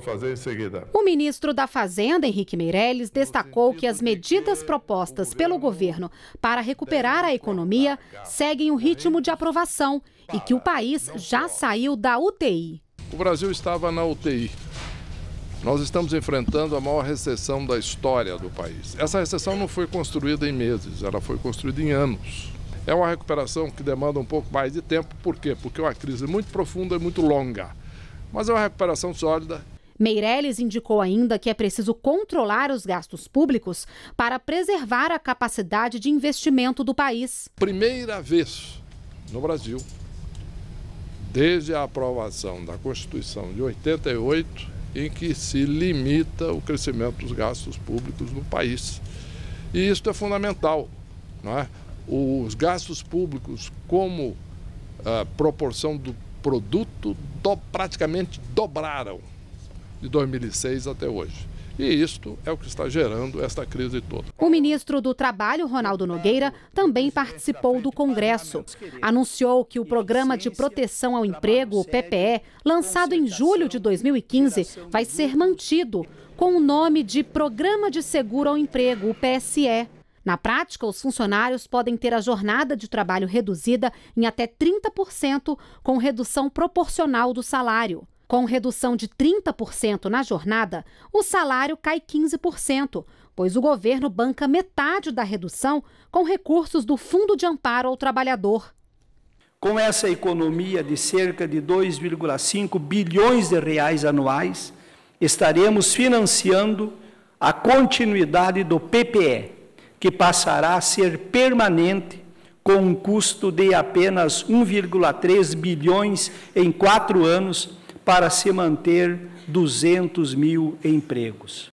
Fazer em seguida. O ministro da Fazenda, Henrique Meirelles, destacou que as medidas propostas pelo governo para recuperar a economia seguem o ritmo de aprovação e que o país já saiu da UTI. O Brasil estava na UTI. Nós estamos enfrentando a maior recessão da história do país. Essa recessão não foi construída em meses, ela foi construída em anos. É uma recuperação que demanda um pouco mais de tempo, por quê? Porque é uma crise muito profunda e muito longa. Mas é uma recuperação sólida Meirelles indicou ainda que é preciso controlar os gastos públicos para preservar a capacidade de investimento do país. Primeira vez no Brasil, desde a aprovação da Constituição de 88, em que se limita o crescimento dos gastos públicos no país. E isso é fundamental. Não é? Os gastos públicos, como a proporção do produto, do, praticamente dobraram de 2006 até hoje. E isto é o que está gerando esta crise toda. O ministro do Trabalho, Ronaldo Nogueira, também participou do Congresso. Anunciou que o Programa de Proteção ao Emprego, o PPE, lançado em julho de 2015, vai ser mantido com o nome de Programa de Seguro ao Emprego, o PSE. Na prática, os funcionários podem ter a jornada de trabalho reduzida em até 30%, com redução proporcional do salário. Com redução de 30% na jornada, o salário cai 15%, pois o governo banca metade da redução com recursos do Fundo de Amparo ao Trabalhador. Com essa economia de cerca de 2,5 bilhões de reais anuais, estaremos financiando a continuidade do PPE, que passará a ser permanente com um custo de apenas 1,3 bilhões em quatro anos para se manter 200 mil empregos.